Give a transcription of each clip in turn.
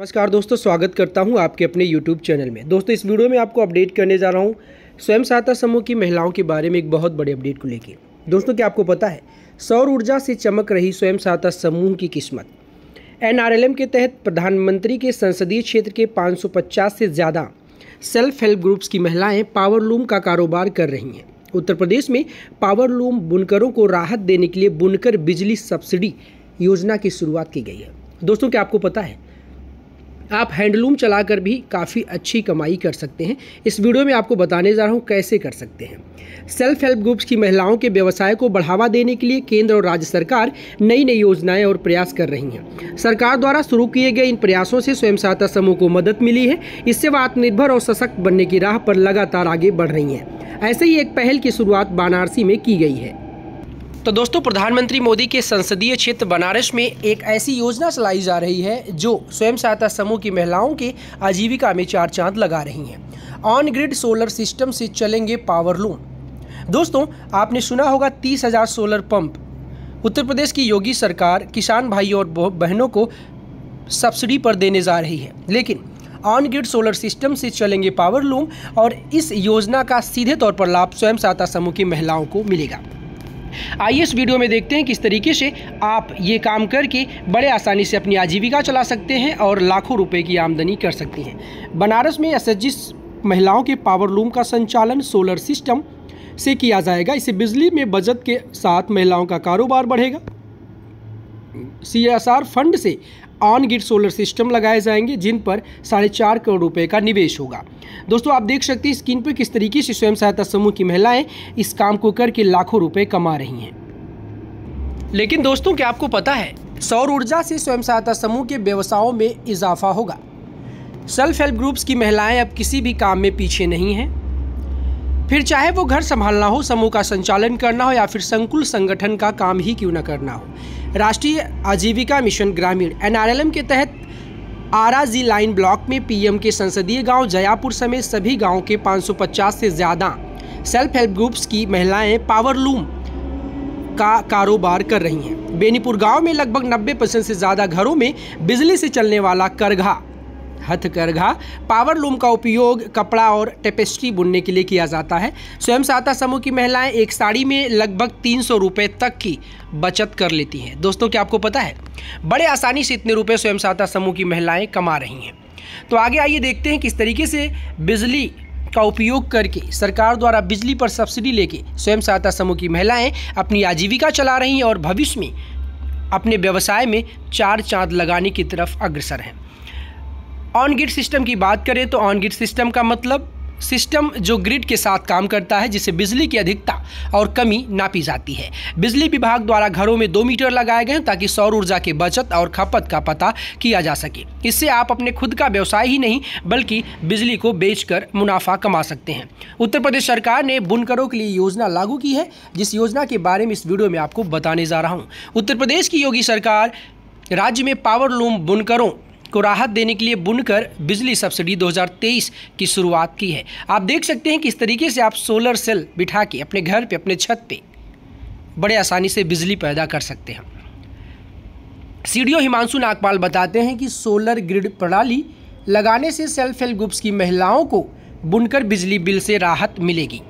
नमस्कार दोस्तों, स्वागत करता हूँ आपके अपने YouTube चैनल में। दोस्तों, इस वीडियो में आपको अपडेट करने जा रहा हूँ स्वयं सहायता समूह की महिलाओं के बारे में एक बहुत बड़े अपडेट को लेकर दोस्तों, क्या आपको पता है, सौर ऊर्जा से चमक रही स्वयं सहायता समूह की किस्मत। एन के तहत प्रधानमंत्री के संसदीय क्षेत्र के पाँच सौ पचास से ज़्यादा सेल्फ हेल्प ग्रुप्स की महिलाएँ पावर लूम का कारोबार कर रही हैं। उत्तर प्रदेश में पावर लूम बुनकरों को राहत देने के लिए बुनकर बिजली सब्सिडी योजना की शुरुआत की गई है। दोस्तों, क्या आपको पता है आप हैंडलूम चलाकर भी काफ़ी अच्छी कमाई कर सकते हैं। इस वीडियो में आपको बताने जा रहा हूँ कैसे कर सकते हैं। सेल्फ हेल्प ग्रुप्स की महिलाओं के व्यवसाय को बढ़ावा देने के लिए केंद्र और राज्य सरकार नई नई योजनाएँ और प्रयास कर रही हैं। सरकार द्वारा शुरू किए गए इन प्रयासों से स्वयं सहायता समूह को मदद मिली है। इससे वह आत्मनिर्भर और सशक्त बनने की राह पर लगातार आगे बढ़ रही हैं। ऐसे ही एक पहल की शुरुआत वाराणसी में की गई है। तो दोस्तों, प्रधानमंत्री मोदी के संसदीय क्षेत्र बनारस में एक ऐसी योजना चलाई जा रही है जो स्वयं सहायता समूह की महिलाओं के आजीविका में चार चाँद लगा रही हैं। ऑन ग्रिड सोलर सिस्टम से चलेंगे पावर लूम दोस्तों, आपने सुना होगा तीस हज़ार सोलर पंप उत्तर प्रदेश की योगी सरकार किसान भाई और बहनों को सब्सिडी पर देने जा रही है। लेकिन ऑन ग्रिड सोलर सिस्टम से चलेंगे पावर लूम और इस योजना का सीधे तौर पर लाभ स्वयं सहायता समूह की महिलाओं को मिलेगा। आइए इस वीडियो में देखते हैं किस तरीके से आप ये काम करके बड़े आसानी से अपनी आजीविका चला सकते हैं और लाखों रुपए की आमदनी कर सकती हैं। बनारस में एस महिलाओं के पावर लूम का संचालन, सोलर सिस्टम से किया जाएगा। इससे बिजली में बचत के साथ महिलाओं का कारोबार बढ़ेगा। सीएसआर फंड से ऑन गिट सोलर सिस्टम लगाए जाएँगे, जिन पर साढ़े चार करोड़ रुपए का निवेश होगा। दोस्तों, आप देख सकते हैं स्क्रीन पर किस तरीके से स्वयं सहायता समूह की महिलाएँ इस काम को करके लाखों रुपए कमा रही हैं। लेकिन दोस्तों, क्या आपको पता है, सौर ऊर्जा से स्वयं सहायता समूह के व्यवसायों में इजाफा होगा। सेल्फ हेल्प ग्रुप्स की महिलाएँ अब किसी भी काम में पीछे नहीं हैं। फिर चाहे वो घर संभालना हो, समूह का संचालन करना हो या फिर संकुल संगठन का काम ही क्यों न करना हो। राष्ट्रीय आजीविका मिशन ग्रामीण, एनआरएलएम के तहत आरा जी लाइन ब्लॉक में पीएम के संसदीय गाँव जयापुर समेत सभी गाँवों के 550 से ज़्यादा सेल्फ हेल्प ग्रुप्स की महिलाएँ पावर लूम का कारोबार कर रही हैं। बेनीपुर गाँव में लगभग 90 परसेंट से ज़्यादा घरों में बिजली से चलने वाला करघा हथकरघा, पावर लूम का उपयोग कपड़ा और टेपेस्ट्री बुनने के लिए किया जाता है। स्वयं सहायता समूह की महिलाएँ एक साड़ी में लगभग तीन सौ रुपये तक की बचत कर लेती हैं। दोस्तों, क्या आपको पता है? बड़े आसानी से इतने रुपये स्वयं सहायता समूह की महिलाएँ कमा रही हैं। तो आगे आइए देखते हैं किस तरीके से बिजली का उपयोग करके सरकार द्वारा बिजली पर सब्सिडी लेके स्वयं सहायता समूह की महिलाएँ अपनी आजीविका चला रही हैं और भविष्य में अपने व्यवसाय में चार चाँद लगाने की तरफ़ अग्रसर हैं। ऑन ग्रिड सिस्टम की बात करें तो ऑन ग्रिड सिस्टम का मतलब सिस्टम जो ग्रिड के साथ काम करता है जिससे बिजली की अधिकता और कमी नापी जाती है। बिजली विभाग द्वारा घरों में दो मीटर लगाए गए ताकि सौर ऊर्जा की बचत और खपत का पता किया जा सके। इससे आप अपने खुद का व्यवसाय ही नहीं, बल्कि बिजली को बेचकर मुनाफा कमा सकते हैं। उत्तर प्रदेश सरकार ने बुनकरों के लिए योजना लागू की है। जिस योजना के बारे में इस वीडियो में आपको बताने जा रहा हूँ। उत्तर प्रदेश की योगी सरकार, राज्य में पावर लूम बुनकरों को राहत देने के लिए बुनकर बिजली सब्सिडी 2023 की शुरुआत की है। आप देख सकते हैं किस तरीके से आप सोलर सेल बिठा के अपने घर पे, अपने छत पे बड़े आसानी से बिजली पैदा कर सकते हैं। सीडीओ हिमांशु नागपाल बताते हैं कि सोलर ग्रिड प्रणाली लगाने से सेल्फ हेल्प ग्रुप्स की महिलाओं को बुनकर बिजली बिल से राहत मिलेगी।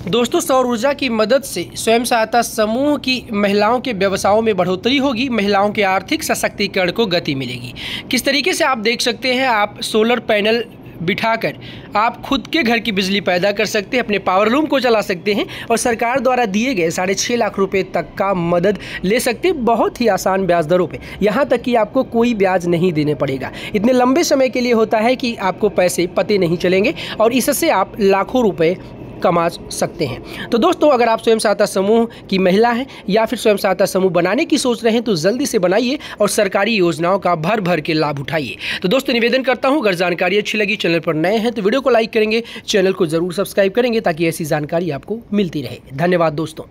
दोस्तों, सौर ऊर्जा की मदद से स्वयं सहायता समूह की महिलाओं के व्यवसायों में बढ़ोतरी होगी, महिलाओं के आर्थिक सशक्तिकरण को गति मिलेगी। किस तरीके से आप देख सकते हैं, आप सोलर पैनल बिठाकर आप खुद के घर की बिजली पैदा कर सकते हैं, अपने पावर लूम को चला सकते हैं और सरकार द्वारा दिए गए साढ़े छः लाख रुपए तक का मदद ले सकते हैं बहुत ही आसान ब्याज दरों पे। यहाँ तक कि आपको कोई ब्याज नहीं देने पड़ेगा। इतने लंबे समय के लिए होता है कि आपको पैसे पते नहीं चलेंगे और इससे आप लाखों रुपए कमा सकते हैं। तो दोस्तों, अगर आप स्वयं सहायता समूह की महिला हैं या फिर स्वयं सहायता समूह बनाने की सोच रहे हैं तो जल्दी से बनाइए और सरकारी योजनाओं का भर भर के लाभ उठाइए। तो दोस्तों, निवेदन करता हूँ, अगर जानकारी अच्छी लगी, चैनल पर नए हैं तो वीडियो को लाइक करेंगे, चैनल को ज़रूर सब्सक्राइब करेंगे, ताकि ऐसी जानकारी आपको मिलती रहे। धन्यवाद दोस्तों।